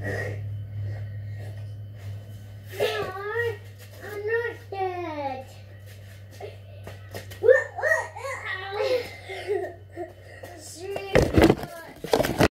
Hey.